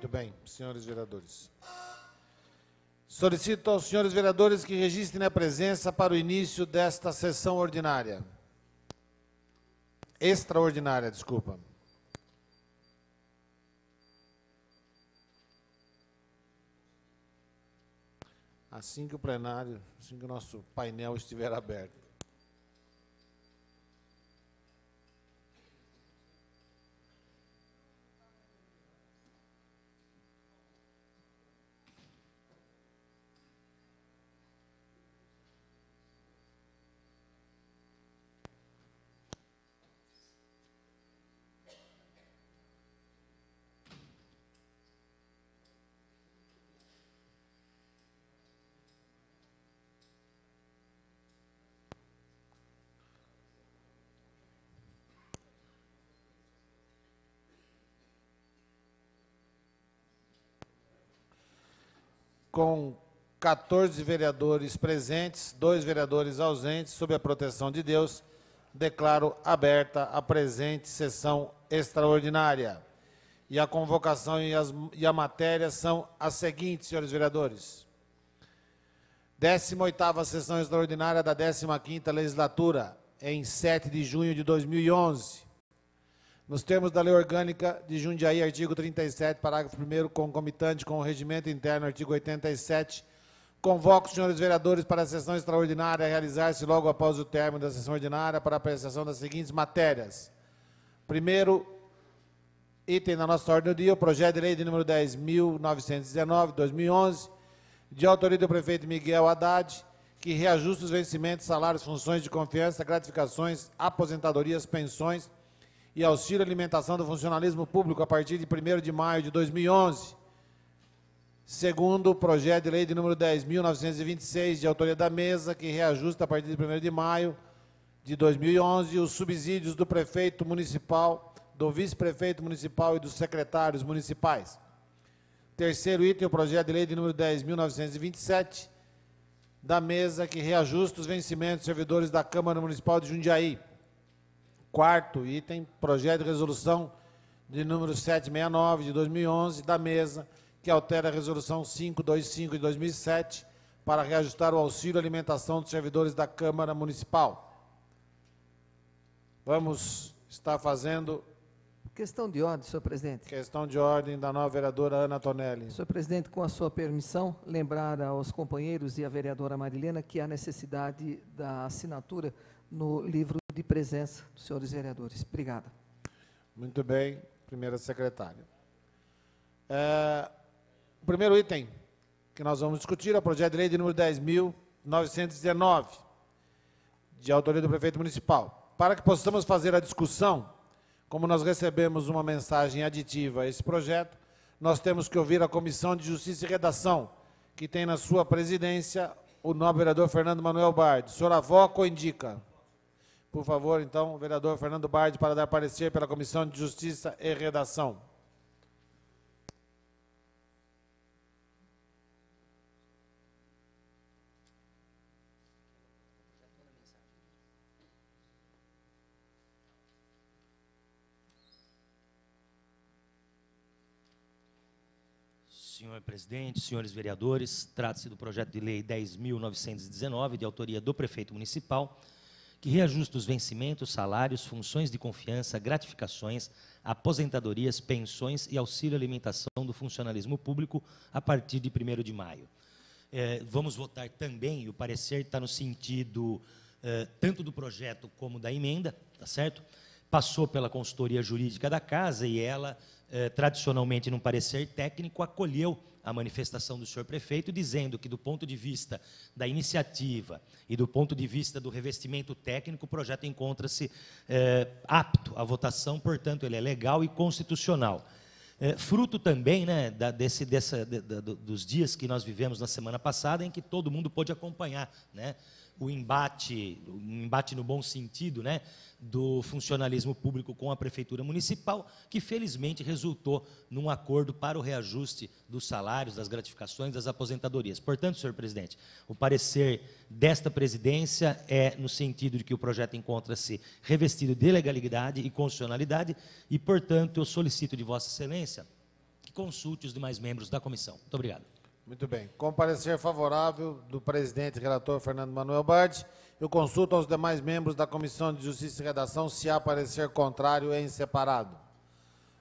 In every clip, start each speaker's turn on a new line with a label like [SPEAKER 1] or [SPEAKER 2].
[SPEAKER 1] Muito bem, senhores vereadores. Solicito aos senhores vereadores que registrem a presença para o início desta sessão ordinária. Extraordinária, desculpa. Assim que o plenário, assim que o nosso painel estiver aberto. Com 14 vereadores presentes, dois vereadores ausentes, sob a proteção de Deus, declaro aberta a presente sessão extraordinária. E a convocação e, as, e a matéria são as seguintes, senhores vereadores. 18ª sessão extraordinária da 15ª legislatura, em 7 de junho de 2011. Nos termos da Lei Orgânica de Jundiaí, artigo 37, parágrafo 1 concomitante com o Regimento Interno, artigo 87, convoco os senhores vereadores para a sessão extraordinária a realizar-se logo após o término da sessão ordinária para a apreciação das seguintes matérias. Primeiro, item na nossa ordem do dia, o projeto de lei de número 10.919, 2011, de autoria do prefeito Miguel Haddad, que reajusta os vencimentos, salários, funções de confiança, gratificações, aposentadorias, pensões, e auxílio alimentação do funcionalismo público a partir de 1 de maio de 2011. Segundo o projeto de lei de número 10.926, de autoria da mesa, que reajusta a partir de 1 de maio de 2011 os subsídios do prefeito municipal, do vice-prefeito municipal e dos secretários municipais. Terceiro item, o projeto de lei de número 10.927, da mesa, que reajusta os vencimentos dos servidores da Câmara Municipal de Jundiaí. Quarto item, projeto de resolução de número 769 de 2011 da mesa, que altera a resolução 525 de 2007 para reajustar o auxílio alimentação dos servidores da Câmara Municipal. Vamos estar fazendo
[SPEAKER 2] Questão de ordem, senhor presidente.
[SPEAKER 1] Questão de ordem da nova vereadora Ana Tonelli.
[SPEAKER 2] Senhor presidente, com a sua permissão, lembrar aos companheiros e à vereadora Marilena que há necessidade da assinatura no livro de presença dos senhores vereadores. Obrigada.
[SPEAKER 1] Muito bem, primeira secretária. É, o primeiro item que nós vamos discutir é o projeto de lei de número 10.919, de autoria do prefeito municipal. Para que possamos fazer a discussão, como nós recebemos uma mensagem aditiva a esse projeto, nós temos que ouvir a Comissão de Justiça e Redação, que tem na sua presidência o nobre vereador Fernando Manuel Bard. Avoco indica. Por favor, então, o vereador Fernando Bardi para dar parecer pela Comissão de Justiça e Redação.
[SPEAKER 3] Senhor presidente, senhores vereadores, trata-se do projeto de lei 10.919, de autoria do prefeito municipal, que reajusta os vencimentos, salários, funções de confiança, gratificações, aposentadorias, pensões e auxílio alimentação do funcionalismo público a partir de 1 de maio. É, vamos votar também, e o parecer está no sentido é, tanto do projeto como da emenda, tá certo? Passou pela consultoria jurídica da casa e ela, é, tradicionalmente, num parecer técnico, acolheu a manifestação do senhor prefeito, dizendo que, do ponto de vista da iniciativa e do ponto de vista do revestimento técnico, o projeto encontra-se é, apto à votação, portanto, ele é legal e constitucional. É, fruto também né, da, desse, dessa, de, de, dos dias que nós vivemos na semana passada, em que todo mundo pôde acompanhar né, o embate, um embate no bom sentido, né, do funcionalismo público com a prefeitura municipal, que felizmente resultou num acordo para o reajuste dos salários, das gratificações, das aposentadorias. Portanto, senhor presidente, o parecer desta presidência é no sentido de que o projeto encontra-se revestido de legalidade e constitucionalidade e, portanto, eu solicito de vossa excelência que consulte os demais membros da comissão. Muito obrigado.
[SPEAKER 1] Muito bem. Com parecer favorável do presidente relator Fernando Manuel Bard, eu consulto aos demais membros da Comissão de Justiça e Redação se há parecer contrário em separado.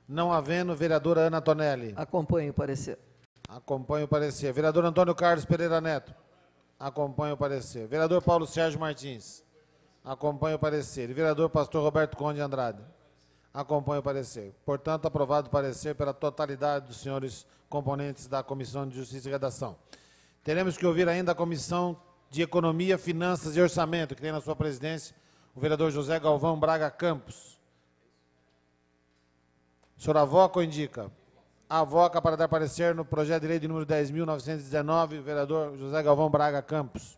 [SPEAKER 1] Não havendo, vereadora Ana Tonelli.
[SPEAKER 2] Acompanhe o parecer.
[SPEAKER 1] Acompanho o parecer. Vereador Antônio Carlos Pereira Neto. Acompanho o parecer. Vereador Paulo Sérgio Martins. Acompanho o parecer. E vereador Pastor Roberto Conde Andrade. Acompanho o parecer. Portanto, aprovado o parecer pela totalidade dos senhores componentes da Comissão de Justiça e Redação. Teremos que ouvir ainda a Comissão de Economia, Finanças e Orçamento, que tem na sua presidência o vereador José Galvão Braga Campos. O senhor avoca ou indica? Avoca para dar parecer no projeto de lei de número 10.919, vereador José Galvão Braga Campos.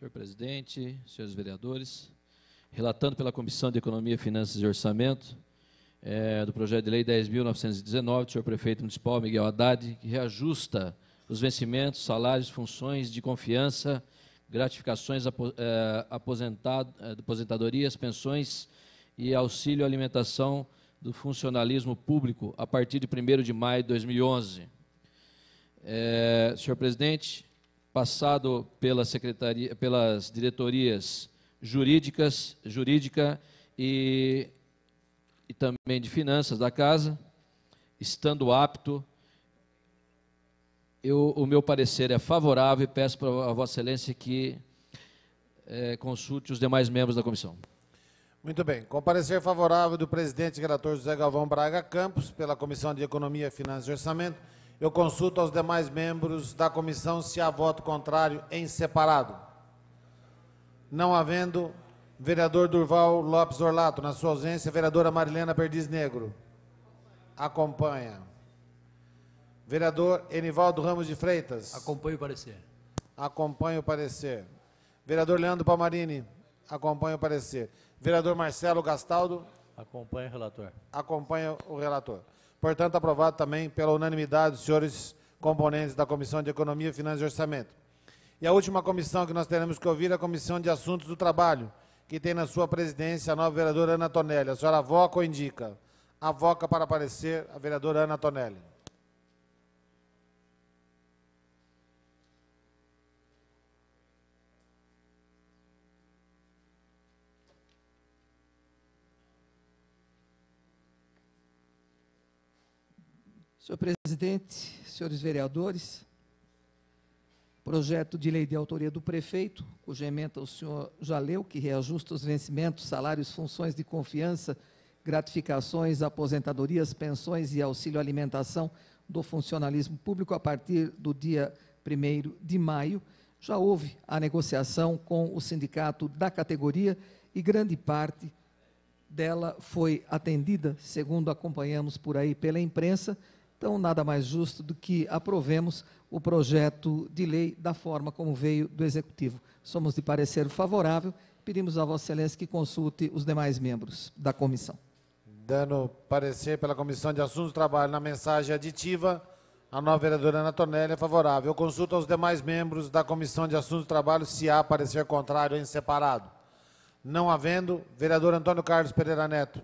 [SPEAKER 4] Senhor presidente, senhores vereadores, relatando pela Comissão de Economia, Finanças e Orçamento é, do projeto de lei 10.919, do senhor prefeito municipal Miguel Haddad, que reajusta os vencimentos, salários, funções de confiança, gratificações, é, aposentado, é, aposentadorias, pensões e auxílio alimentação do funcionalismo público a partir de 1 de maio de 2011. É, senhor presidente, passado pela secretaria, pelas diretorias jurídicas, jurídica e, e também de finanças da casa, estando apto, eu, o meu parecer é favorável e peço para a Vossa Excelência que é, consulte os demais membros da comissão.
[SPEAKER 1] Muito bem. Com parecer favorável do presidente e relator José Galvão Braga Campos, pela Comissão de Economia, Finanças e Orçamento, eu consulto aos demais membros da comissão se há voto contrário em separado. Não havendo, vereador Durval Lopes Orlato, na sua ausência, vereadora Marilena Perdiz Negro. Acompanha. Vereador Enivaldo Ramos de Freitas.
[SPEAKER 5] Acompanho o parecer.
[SPEAKER 1] Acompanha o parecer. Vereador Leandro Palmarini. Acompanha o parecer. Vereador Marcelo Gastaldo.
[SPEAKER 5] Acompanha o relator.
[SPEAKER 1] Acompanha o relator. Portanto, aprovado também pela unanimidade dos senhores componentes da Comissão de Economia, Finanças e Orçamento. E a última comissão que nós teremos que ouvir é a Comissão de Assuntos do Trabalho, que tem na sua presidência a nova vereadora Ana Tonelli. A senhora avoca ou indica? Avoca para aparecer a vereadora Ana Tonelli.
[SPEAKER 2] Senhor presidente, senhores vereadores, projeto de lei de autoria do prefeito, cuja emenda o senhor já leu, que reajusta os vencimentos, salários, funções de confiança, gratificações, aposentadorias, pensões e auxílio alimentação do funcionalismo público a partir do dia 1 de maio. Já houve a negociação com o sindicato da categoria e grande parte dela foi atendida, segundo acompanhamos por aí pela imprensa, então, nada mais justo do que aprovemos o projeto de lei da forma como veio do Executivo. Somos de parecer favorável, pedimos a Vossa Excelência que consulte os demais membros da comissão.
[SPEAKER 1] Dando parecer pela Comissão de Assuntos do Trabalho na mensagem aditiva, a nova vereadora Ana Tonelli é favorável. Eu consulto aos demais membros da Comissão de Assuntos do Trabalho se há parecer contrário em separado. Não havendo, vereador Antônio Carlos Pereira Neto.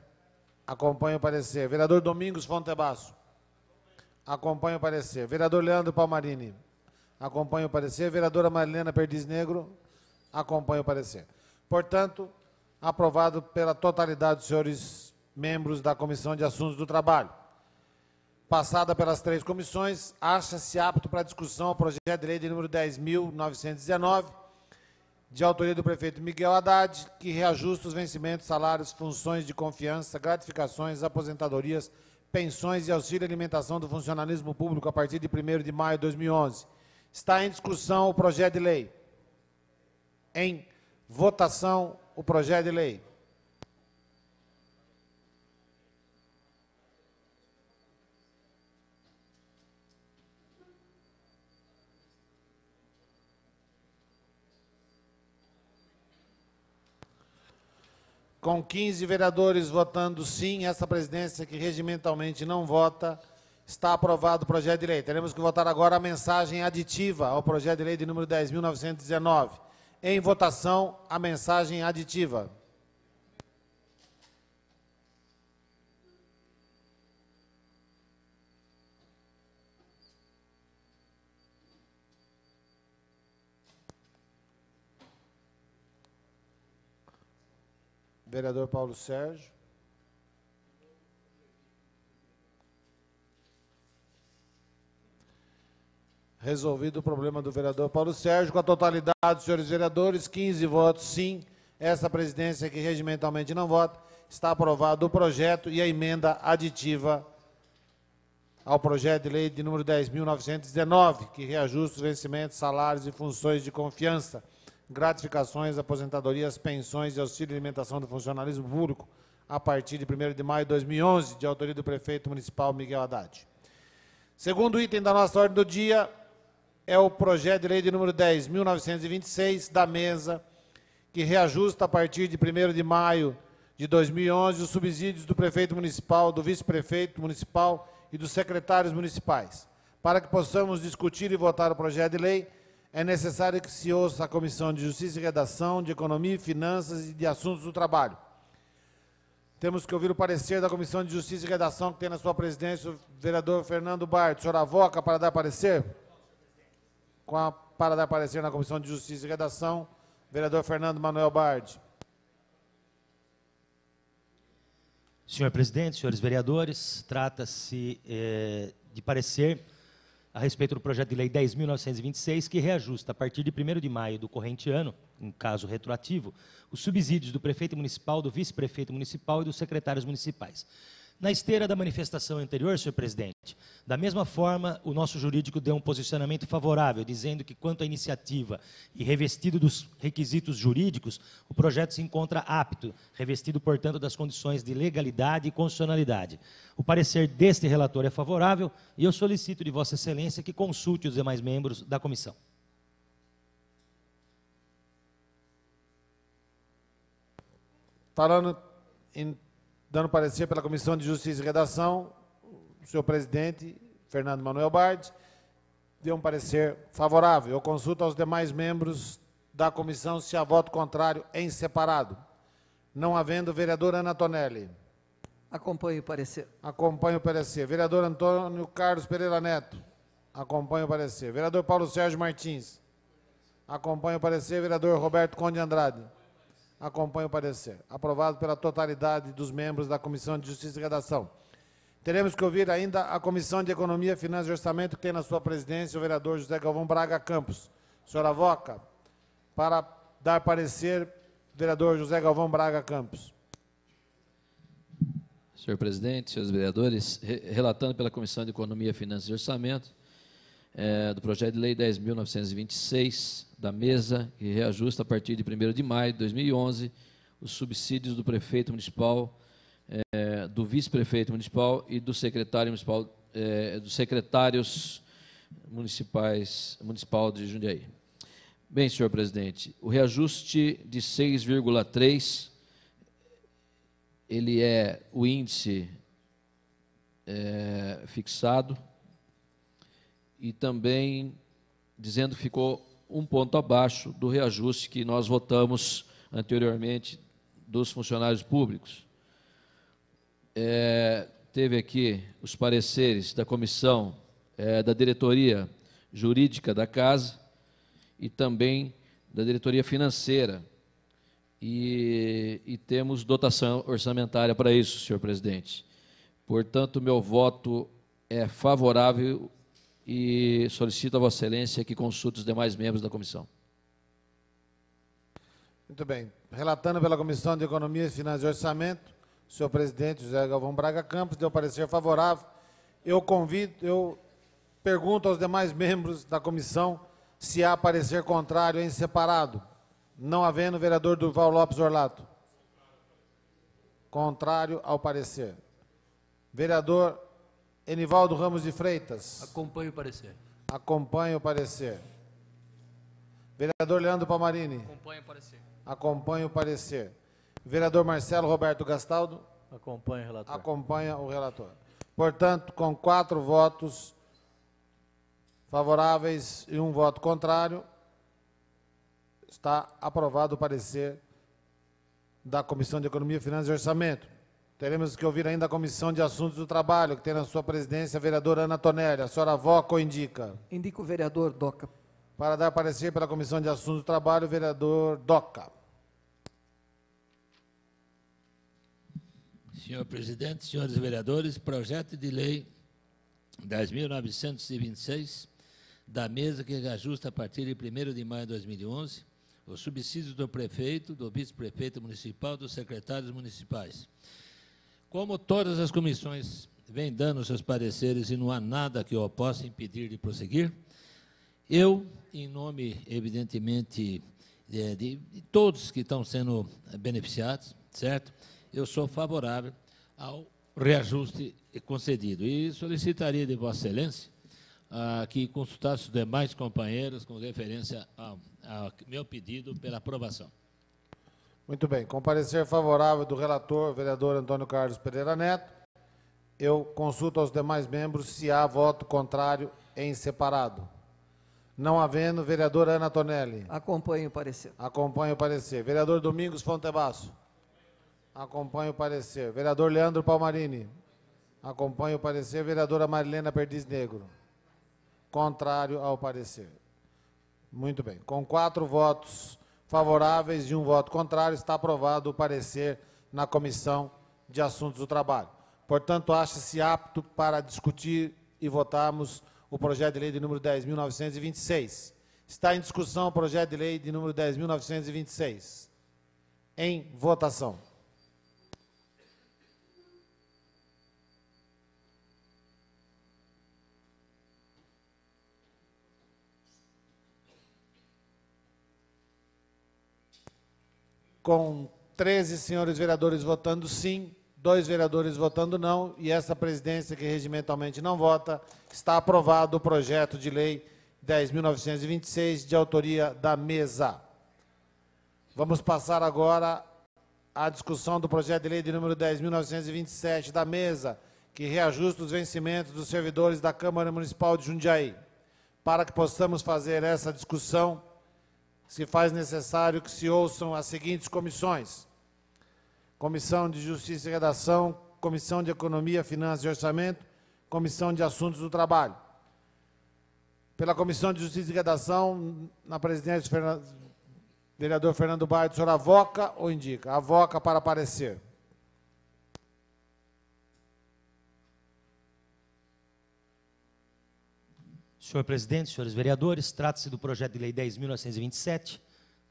[SPEAKER 1] Acompanha o parecer. Vereador Domingos Fontebasso. Acompanho o parecer. Vereador Leandro Palmarini. Acompanho o parecer. Vereadora Marilena Perdiz Negro. Acompanho o parecer. Portanto, aprovado pela totalidade dos senhores membros da Comissão de Assuntos do Trabalho. Passada pelas três comissões, acha-se apto para discussão o projeto de lei de número 10.919, de autoria do prefeito Miguel Haddad, que reajusta os vencimentos, salários, funções de confiança, gratificações, aposentadorias, pensões e auxílio alimentação do funcionalismo público a partir de 1 de maio de 2011. Está em discussão o projeto de lei. Em votação o projeto de lei. Com 15 vereadores votando sim, essa presidência que regimentalmente não vota, está aprovado o projeto de lei. Teremos que votar agora a mensagem aditiva ao projeto de lei de número 10.919. Em votação, a mensagem aditiva. Vereador Paulo Sérgio. Resolvido o problema do vereador Paulo Sérgio, com a totalidade, senhores vereadores, 15 votos sim. Essa presidência que regimentalmente não vota, está aprovado o projeto e a emenda aditiva ao projeto de lei de número 10.919, que reajusta os vencimentos, salários e funções de confiança gratificações, aposentadorias, pensões e auxílio alimentação do funcionalismo público a partir de 1 de maio de 2011, de autoria do prefeito municipal Miguel Haddad. Segundo item da nossa ordem do dia é o projeto de lei de número 10.926 da mesa, que reajusta a partir de 1 de maio de 2011 os subsídios do prefeito municipal, do vice-prefeito municipal e dos secretários municipais. Para que possamos discutir e votar o projeto de lei, é necessário que se ouça a Comissão de Justiça e Redação, de Economia e Finanças e de Assuntos do Trabalho. Temos que ouvir o parecer da Comissão de Justiça e Redação, que tem na sua presidência o vereador Fernando Bart. O senhor avoca para dar parecer? Com a, para dar parecer na Comissão de Justiça e Redação, vereador Fernando Manuel Bard.
[SPEAKER 3] Senhor presidente, senhores vereadores, trata-se eh, de parecer a respeito do projeto de lei 10.926, que reajusta, a partir de 1 de maio do corrente ano, em caso retroativo, os subsídios do prefeito municipal, do vice-prefeito municipal e dos secretários municipais. Na esteira da manifestação anterior, senhor presidente, da mesma forma, o nosso jurídico deu um posicionamento favorável, dizendo que, quanto à iniciativa e revestido dos requisitos jurídicos, o projeto se encontra apto, revestido, portanto, das condições de legalidade e constitucionalidade. O parecer deste relator é favorável e eu solicito de Vossa Excelência que consulte os demais membros da comissão.
[SPEAKER 1] Dando parecer pela Comissão de Justiça e Redação, o senhor presidente, Fernando Manuel Bard, deu um parecer favorável. Eu consulto aos demais membros da comissão se há voto contrário em separado. Não havendo, vereador Ana Tonelli.
[SPEAKER 2] Acompanho o parecer.
[SPEAKER 1] Acompanho o parecer. Vereador Antônio Carlos Pereira Neto. Acompanho o parecer. Vereador Paulo Sérgio Martins. Acompanho o parecer. Vereador Roberto Conde Andrade. Acompanho o parecer. Aprovado pela totalidade dos membros da Comissão de Justiça e Redação. Teremos que ouvir ainda a Comissão de Economia, Finanças e Orçamento, que tem na sua presidência o vereador José Galvão Braga Campos. Senhora Voca, para dar parecer, vereador José Galvão Braga Campos.
[SPEAKER 4] Senhor presidente, senhores vereadores, relatando pela Comissão de Economia, Finanças e Orçamento, é, do projeto de lei 10.926 da mesa, que reajusta a partir de 1 de maio de 2011 os subsídios do prefeito municipal, é, do vice-prefeito municipal e do secretário municipal, é, dos secretários municipais municipal de Jundiaí. Bem, senhor presidente, o reajuste de 6,3 ele é o índice é, fixado e também dizendo que ficou um ponto abaixo do reajuste que nós votamos anteriormente dos funcionários públicos. É, teve aqui os pareceres da comissão é, da diretoria jurídica da casa e também da diretoria financeira. E, e temos dotação orçamentária para isso, senhor presidente. Portanto, meu voto é favorável e solicito a Vossa Excelência que consulte os demais membros da comissão.
[SPEAKER 1] Muito bem. Relatando pela Comissão de Economia, Finanças e Orçamento, o senhor presidente José Galvão Braga Campos deu parecer favorável. Eu convido, eu pergunto aos demais membros da comissão se há parecer contrário em separado. Não havendo, vereador Durval Lopes Orlato. Contrário ao parecer. Vereador Enivaldo Ramos de Freitas.
[SPEAKER 5] Acompanho o parecer.
[SPEAKER 1] Acompanho o parecer. Vereador Leandro Palmarini.
[SPEAKER 5] Acompanho o parecer.
[SPEAKER 1] Acompanho o parecer. Vereador Marcelo Roberto Gastaldo.
[SPEAKER 5] Acompanho o relator.
[SPEAKER 1] Acompanha o relator. Portanto, com quatro votos favoráveis e um voto contrário, Está aprovado o parecer da Comissão de Economia, Finanças e Orçamento. Teremos que ouvir ainda a Comissão de Assuntos do Trabalho, que tem na sua presidência a vereadora Ana Tonelli. A senhora Voca ou indica?
[SPEAKER 2] Indica o vereador Doca.
[SPEAKER 1] Para dar parecer pela Comissão de Assuntos do Trabalho, o vereador Doca.
[SPEAKER 6] Senhor presidente, senhores vereadores, projeto de lei 10.926 da mesa que reajusta a partir de 1 de maio de 2011 os subsídios do prefeito, do vice-prefeito municipal, dos secretários municipais. Como todas as comissões vêm dando seus pareceres e não há nada que eu possa impedir de prosseguir, eu, em nome, evidentemente, de, de, de todos que estão sendo beneficiados, certo? Eu sou favorável ao reajuste concedido e solicitaria de Vossa Excelência ah, que consultasse os demais companheiros com referência ao, ao meu pedido pela aprovação.
[SPEAKER 1] Muito bem. Com parecer favorável do relator, vereador Antônio Carlos Pereira Neto, eu consulto aos demais membros se há voto contrário em separado. Não havendo, vereadora Ana Tonelli.
[SPEAKER 2] Acompanho o parecer.
[SPEAKER 1] Acompanho o parecer. Vereador Domingos Fontebasso. Acompanho o parecer. Vereador Leandro Palmarini. Acompanho o parecer. Vereadora Marilena Perdiz Negro. Contrário ao parecer. Muito bem. Com quatro votos favoráveis e um voto contrário, está aprovado o parecer na Comissão de Assuntos do Trabalho. Portanto, acha-se apto para discutir e votarmos o projeto de lei de número 10.926. Está em discussão o projeto de lei de número 10.926. Em votação. Com 13 senhores vereadores votando sim, dois vereadores votando não, e essa presidência que regimentalmente não vota, está aprovado o projeto de lei 10.926, de autoria da mesa. Vamos passar agora à discussão do projeto de lei de número 10.927 da mesa, que reajusta os vencimentos dos servidores da Câmara Municipal de Jundiaí. Para que possamos fazer essa discussão, se faz necessário que se ouçam as seguintes comissões: Comissão de Justiça e Redação, Comissão de Economia, Finanças e Orçamento, Comissão de Assuntos do Trabalho. Pela Comissão de Justiça e Redação, na presidência do vereador Fernando Bairro, o senhor avoca ou indica? Avoca para aparecer.
[SPEAKER 3] Senhor presidente, senhores vereadores, trata-se do projeto de lei 10.927,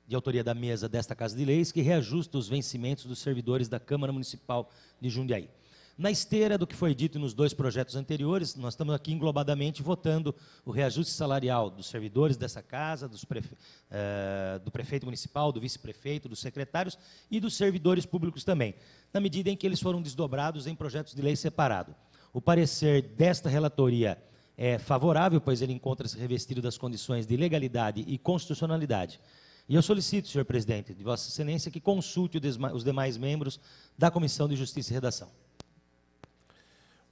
[SPEAKER 3] de autoria da mesa desta Casa de Leis, que reajusta os vencimentos dos servidores da Câmara Municipal de Jundiaí. Na esteira do que foi dito nos dois projetos anteriores, nós estamos aqui englobadamente votando o reajuste salarial dos servidores dessa casa, prefe... uh, do prefeito municipal, do vice-prefeito, dos secretários e dos servidores públicos também, na medida em que eles foram desdobrados em projetos de lei separado. O parecer desta relatoria é favorável, pois ele encontra-se revestido das condições de legalidade e constitucionalidade. E eu solicito, senhor presidente, de Vossa Excelência, que consulte os demais membros da Comissão de Justiça e Redação.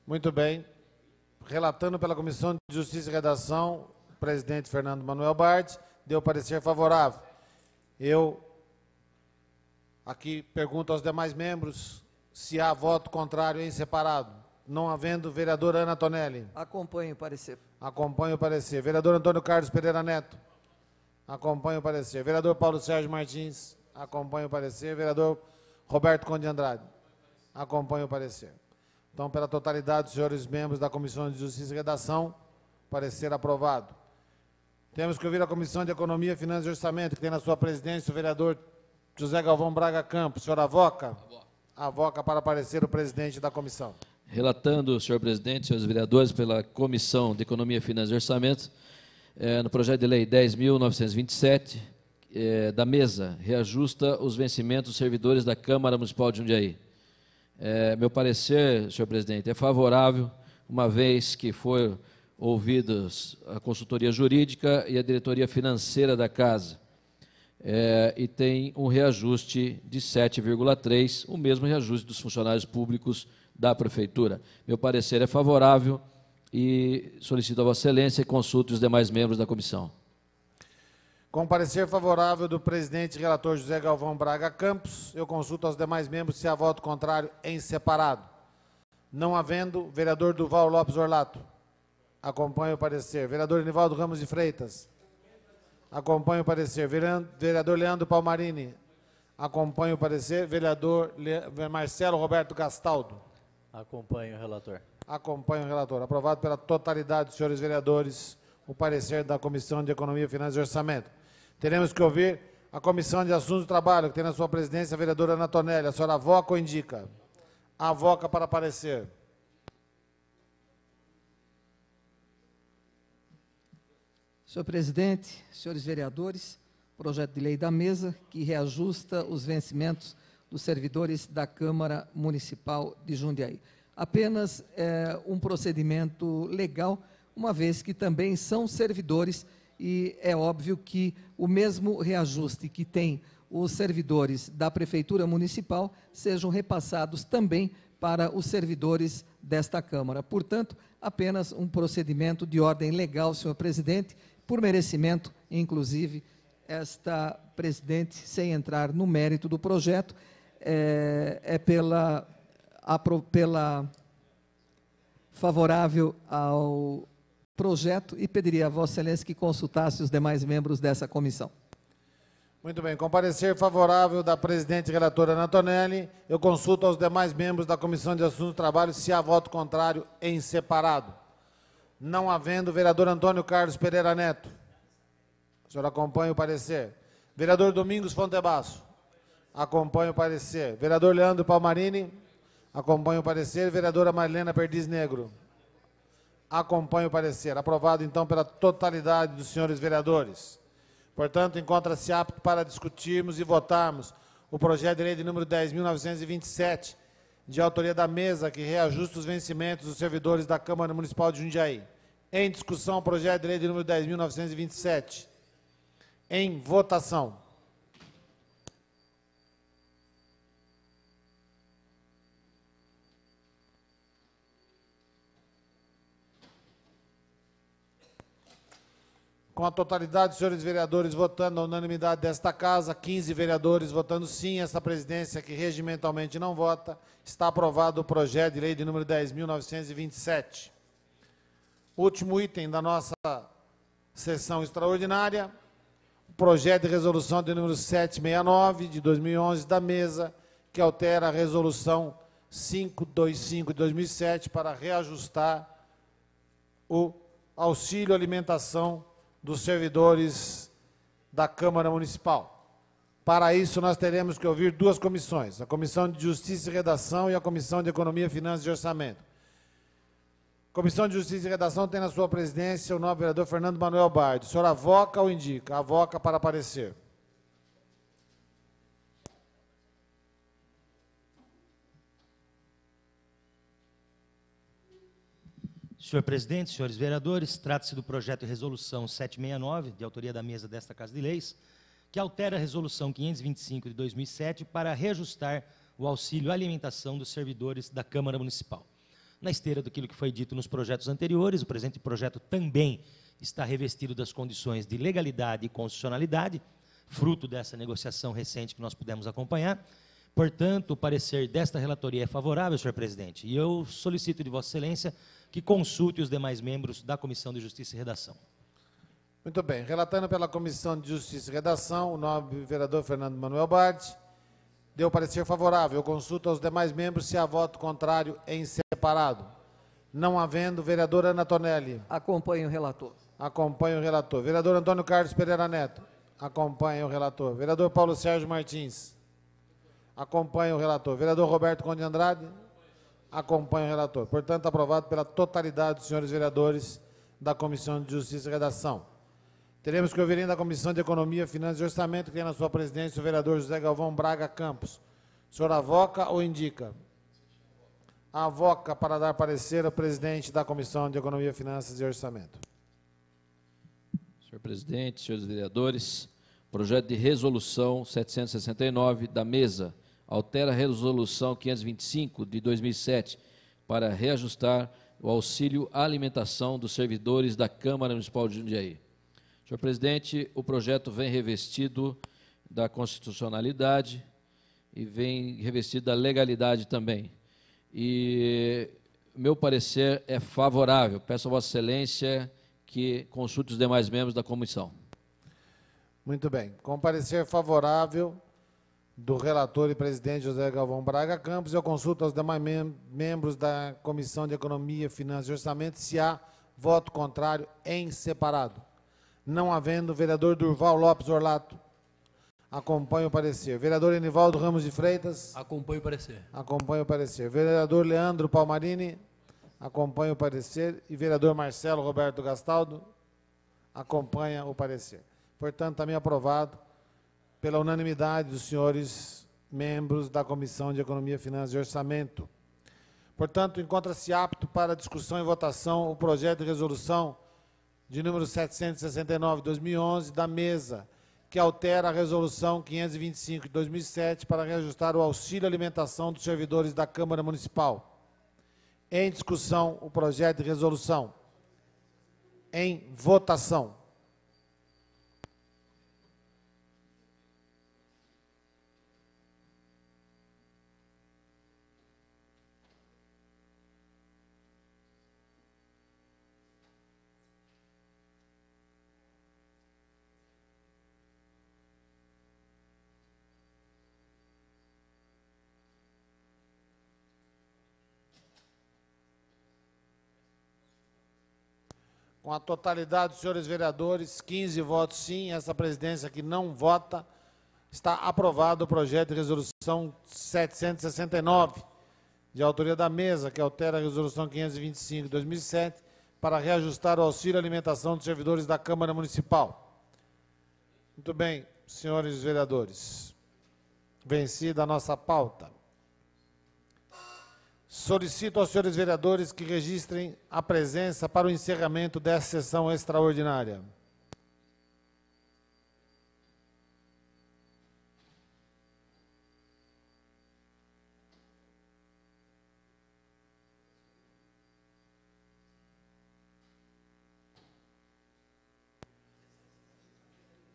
[SPEAKER 1] Muito bem. Relatando pela Comissão de Justiça e Redação, o presidente Fernando Manuel Bard deu parecer favorável. Eu aqui pergunto aos demais membros se há voto contrário em separado. Não havendo, vereadora Ana Tonelli.
[SPEAKER 2] Acompanho o parecer.
[SPEAKER 1] Acompanho o parecer. Vereador Antônio Carlos Pereira Neto. Acompanho o parecer. Vereador Paulo Sérgio Martins. Acompanho o parecer. Vereador Roberto Conde Andrade. Acompanho o parecer. Então, pela totalidade dos senhores membros da Comissão de Justiça e Redação, parecer aprovado. Temos que ouvir a Comissão de Economia, Finanças e Orçamento, que tem na sua presidência o vereador José Galvão Braga Campos. Senhor Avoca? Avoca para aparecer o presidente da comissão.
[SPEAKER 4] Relatando, senhor presidente, senhores vereadores, pela Comissão de Economia, Finanças e Orçamento, é, no projeto de lei 10.927, é, da mesa, reajusta os vencimentos dos servidores da Câmara Municipal de Jundiaí. É, meu parecer, senhor presidente, é favorável, uma vez que foi ouvidos a consultoria jurídica e a diretoria financeira da casa. É, e tem um reajuste de 7,3, o mesmo reajuste dos funcionários públicos da Prefeitura. Meu parecer é favorável e solicito a Vossa Excelência e consulte os demais membros da comissão.
[SPEAKER 1] Com parecer favorável do presidente relator José Galvão Braga Campos, eu consulto aos demais membros se há voto contrário em separado. Não havendo, vereador Duval Lopes Orlato. Acompanho o parecer. Vereador Nivaldo Ramos de Freitas. Acompanho o parecer. Vereador Leandro Palmarini. Acompanho o parecer. Vereador Marcelo Roberto Gastaldo.
[SPEAKER 5] Acompanho o relator.
[SPEAKER 1] Acompanho o relator. Aprovado pela totalidade dos senhores vereadores o parecer da Comissão de Economia, Finanças e Orçamento. Teremos que ouvir a Comissão de Assuntos do Trabalho, que tem na sua presidência a vereadora Ana Tonelli. A senhora avoca ou indica? Avoca para parecer.
[SPEAKER 2] Senhor presidente, senhores vereadores, projeto de lei da mesa que reajusta os vencimentos dos servidores da Câmara Municipal de Jundiaí. Apenas eh, um procedimento legal, uma vez que também são servidores e é óbvio que o mesmo reajuste que tem os servidores da Prefeitura Municipal sejam repassados também para os servidores desta Câmara. Portanto, apenas um procedimento de ordem legal, senhor presidente, por merecimento, inclusive, esta presidente, sem entrar no mérito do projeto, é, é pela, apro- pela favorável ao projeto e pediria a Vossa Excelência que consultasse os demais membros dessa comissão.
[SPEAKER 1] Muito bem, com parecer favorável da presidente relatora Ana Tonelli, eu consulto aos demais membros da Comissão de Assuntos do Trabalho se há voto contrário em separado. Não havendo, vereador Antônio Carlos Pereira Neto. O senhor acompanha o parecer. Vereador Domingos Fontebasso. Acompanha o parecer. Vereador Leandro Palmarini. Acompanha o parecer. Vereadora Marlena Perdiz Negro. Acompanha o parecer. Aprovado, então, pela totalidade dos senhores vereadores. Portanto, encontra-se apto para discutirmos e votarmos o projeto de lei de número 10.927, de autoria da mesa, que reajusta os vencimentos dos servidores da Câmara Municipal de Jundiaí. Em discussão, o projeto de lei de número 10.927. Em votação. Com a totalidade dos senhores vereadores votando a unanimidade desta casa, 15 vereadores votando sim, essa presidência que regimentalmente não vota, está aprovado o projeto de lei de número 10.927. Último item da nossa sessão extraordinária, o projeto de resolução de número 769 de 2011 da mesa, que altera a resolução 525 de 2007 para reajustar o auxílio alimentação dos servidores da Câmara Municipal. Para isso, nós teremos que ouvir duas comissões, a Comissão de Justiça e Redação e a Comissão de Economia, Finanças e Orçamento. Comissão de Justiça e Redação tem na sua presidência o novo vereador Fernando Manuel Bardi. O senhor avoca ou indica? Avoca para aparecer.
[SPEAKER 3] Senhor presidente, senhores vereadores, trata-se do projeto de resolução 769, de autoria da mesa desta Casa de Leis, que altera a resolução 525 de 2007 para reajustar o auxílio alimentação dos servidores da Câmara Municipal. Na esteira daquilo que foi dito nos projetos anteriores, o presente projeto também está revestido das condições de legalidade e constitucionalidade, fruto dessa negociação recente que nós pudemos acompanhar. Portanto, o parecer desta relatoria é favorável, senhor presidente, e eu solicito de Vossa Excelência que consulte os demais membros da Comissão de Justiça e Redação.
[SPEAKER 1] Muito bem. Relatando pela Comissão de Justiça e Redação, o nobre vereador Fernando Manuel Bardi deu parecer favorável. Eu consulto aos demais membros se há voto contrário em separado. Não havendo, vereadora Ana Tonelli.
[SPEAKER 2] Acompanhe o relator.
[SPEAKER 1] Acompanha o relator. Vereador Antônio Carlos Pereira Neto. Acompanha o relator. Vereador Paulo Sérgio Martins. Acompanha o relator. Vereador Roberto Conde Andrade. Acompanha o relator. Portanto, aprovado pela totalidade dos senhores vereadores da Comissão de Justiça e Redação. Teremos que ouvir ainda a Comissão de Economia, Finanças e Orçamento, que tem na sua presidência o vereador José Galvão Braga Campos. O senhor avoca ou indica? Avoca para dar parecer ao presidente da Comissão de Economia, Finanças e Orçamento.
[SPEAKER 4] Senhor presidente, senhores vereadores, projeto de resolução 769 da mesa altera a resolução 525 de 2007 para reajustar o auxílio alimentação dos servidores da Câmara Municipal de Jundiaí. Senhor presidente, o projeto vem revestido da constitucionalidade e vem revestido da legalidade também. E meu parecer é favorável. Peço a Vossa Excelência que consulte os demais membros da comissão.
[SPEAKER 1] Muito bem. Com parecer favorável do relator e presidente José Galvão Braga Campos, eu consulto aos demais mem membros da Comissão de Economia, Finanças e Orçamento se há voto contrário em separado. Não havendo, vereador Durval Lopes Orlato. Acompanho o parecer. Vereador Enivaldo Ramos de Freitas.
[SPEAKER 5] Acompanho o parecer.
[SPEAKER 1] Acompanho o parecer. Vereador Leandro Palmarini. Acompanho o parecer. E vereador Marcelo Roberto Gastaldo. Acompanha o parecer. Portanto, também aprovado pela unanimidade dos senhores membros da Comissão de Economia, Finanças e Orçamento. Portanto, encontra-se apto para discussão e votação o projeto de resolução de número 769 de 2011 da mesa que altera a Resolução 525 de 2007 para reajustar o auxílio alimentação dos servidores da Câmara Municipal. Em discussão, o projeto de resolução. Em votação. Com a totalidade dos senhores vereadores, 15 votos sim, essa presidência que não vota, está aprovado o projeto de resolução 769, de autoria da mesa, que altera a resolução 525 de 2007, para reajustar o auxílio alimentação dos servidores da Câmara Municipal. Muito bem, senhores vereadores. Vencida a nossa pauta. Solicito aos senhores vereadores que registrem a presença para o encerramento dessa sessão extraordinária.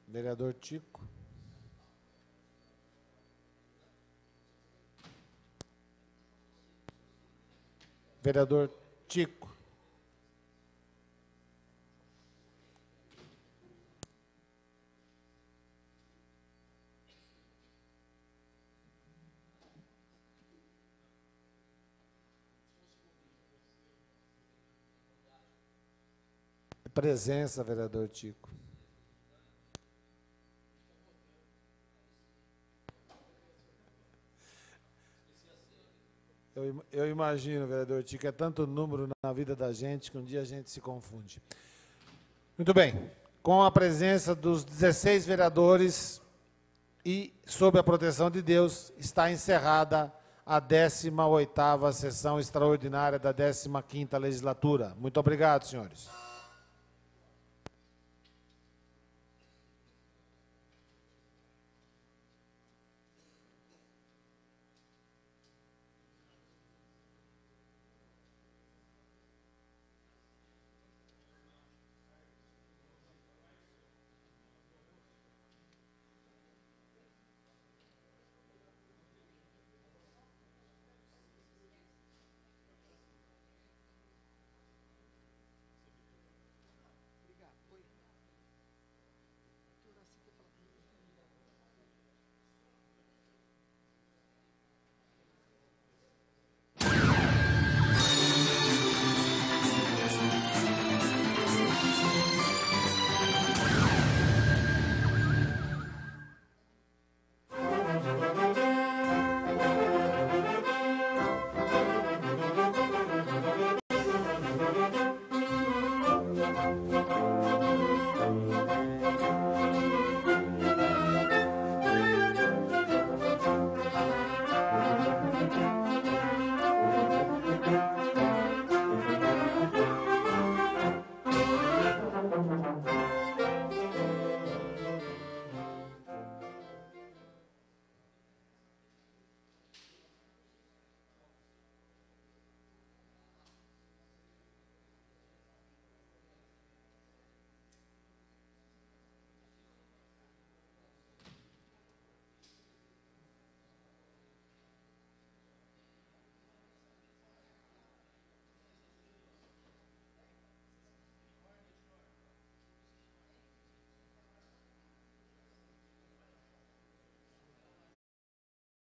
[SPEAKER 1] Vereador Tico. Vereador Tico. Presença, vereador Tico. Eu, eu imagino, vereador Tico, é tanto número na vida da gente que um dia a gente se confunde. Muito bem. Com a presença dos 16 vereadores e sob a proteção de Deus, está encerrada a 18ª sessão extraordinária da 15ª legislatura. Muito obrigado, senhores.